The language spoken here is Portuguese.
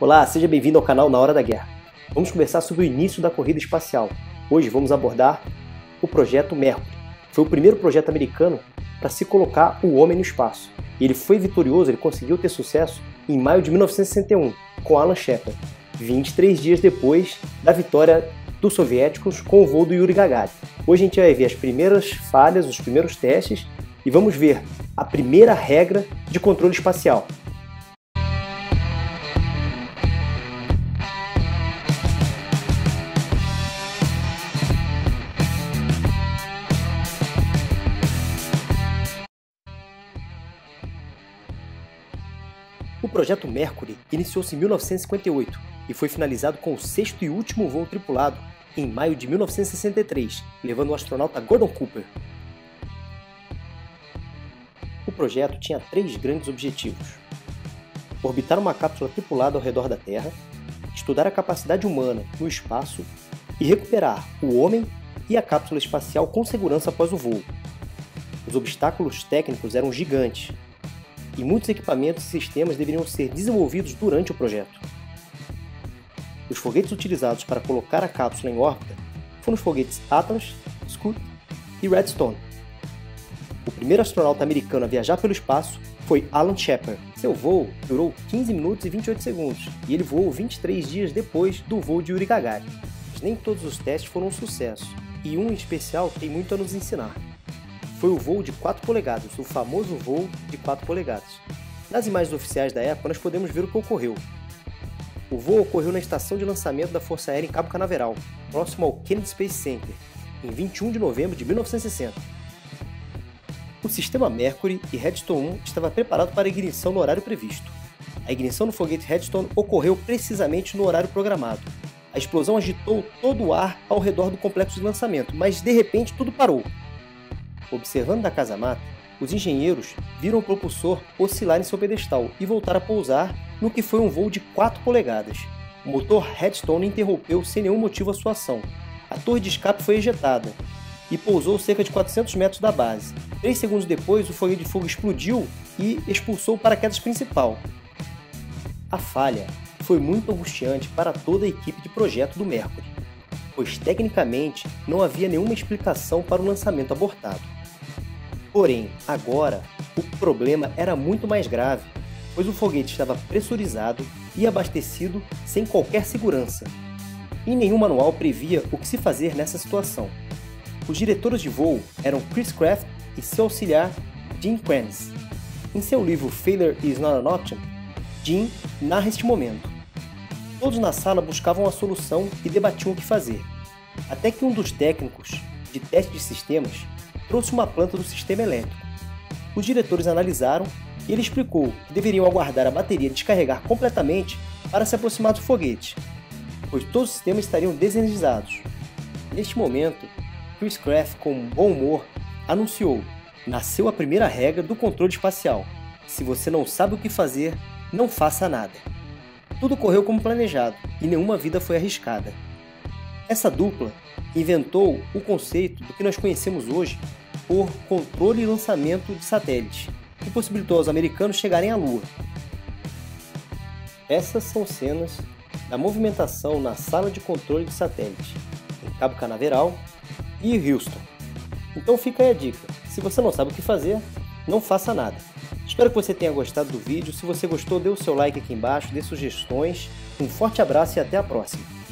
Olá, seja bem-vindo ao canal Na Hora da Guerra. Vamos conversar sobre o início da corrida espacial. Hoje vamos abordar o projeto Mercury. Foi o primeiro projeto americano para se colocar o homem no espaço. Ele foi vitorioso, ele conseguiu ter sucesso em maio de 1961 com Alan Shepard, 23 dias depois da vitória dos soviéticos com o voo do Yuri Gagarin. Hoje a gente vai ver as primeiras falhas, os primeiros testes e vamos ver a primeira regra de controle espacial, projeto Mercury iniciou-se em 1958 e foi finalizado com o sexto e último voo tripulado em maio de 1963, levando o astronauta Gordon Cooper. O projeto tinha três grandes objetivos: orbitar uma cápsula tripulada ao redor da Terra, estudar a capacidade humana no espaço e recuperar o homem e a cápsula espacial com segurança após o voo. Os obstáculos técnicos eram gigantes e muitos equipamentos e sistemas deveriam ser desenvolvidos durante o projeto. Os foguetes utilizados para colocar a cápsula em órbita foram os foguetes Atlas, Scout e Redstone. O primeiro astronauta americano a viajar pelo espaço foi Alan Shepard. Seu voo durou 15 minutos e 28 segundos e ele voou 23 dias depois do voo de Yuri Gagarin. Mas nem todos os testes foram um sucesso, e um em especial tem muito a nos ensinar foi o voo de 4 polegadas, o famoso voo de 4 polegadas. Nas imagens oficiais da época, nós podemos ver o que ocorreu. O voo ocorreu na estação de lançamento da Força Aérea em Cabo Canaveral, próximo ao Kennedy Space Center, em 21 de novembro de 1960. O sistema Mercury e Redstone 1 estava preparado para a ignição no horário previsto. A ignição no foguete Redstone ocorreu precisamente no horário programado. A explosão agitou todo o ar ao redor do complexo de lançamento, mas de repente tudo parou. Observando da casa-mata, os engenheiros viram o propulsor oscilar em seu pedestal e voltar a pousar no que foi um voo de 4 polegadas. O motor Redstone interrompeu sem nenhum motivo a sua ação. A torre de escape foi ejetada e pousou cerca de 400 metros da base. Três segundos depois, o foguete de fogo explodiu e expulsou o paraquedas principal. A falha foi muito angustiante para toda a equipe de projeto do Mercury, pois tecnicamente não havia nenhuma explicação para o lançamento abortado. Porém, agora, o problema era muito mais grave, pois o foguete estava pressurizado e abastecido sem qualquer segurança. E nenhum manual previa o que se fazer nessa situação. Os diretores de voo eram Chris Kraft e seu auxiliar Jim Kranz. Em seu livro Failure is Not an Option, Jim narra este momento. Todos na sala buscavam a solução e debatiam o que fazer, até que um dos técnicos de teste de sistemas trouxe uma planta do sistema elétrico. Os diretores analisaram e ele explicou que deveriam aguardar a bateria descarregar completamente para se aproximar do foguete, pois todos os sistemas estariam desenergizados. Neste momento, Chris Kraft, com bom humor, anunciou: Nasceu a primeira regra do controle espacial. Se você não sabe o que fazer, não faça nada. Tudo correu como planejado e nenhuma vida foi arriscada. Essa dupla inventou o conceito do que nós conhecemos hoje por controle e lançamento de satélites, que possibilitou aos americanos chegarem à Lua. Essas são cenas da movimentação na sala de controle de satélite, em Cabo Canaveral e Houston. Então fica aí a dica: se você não sabe o que fazer, não faça nada. Espero que você tenha gostado do vídeo. Se você gostou, dê o seu like aqui embaixo, dê sugestões. Um forte abraço e até a próxima!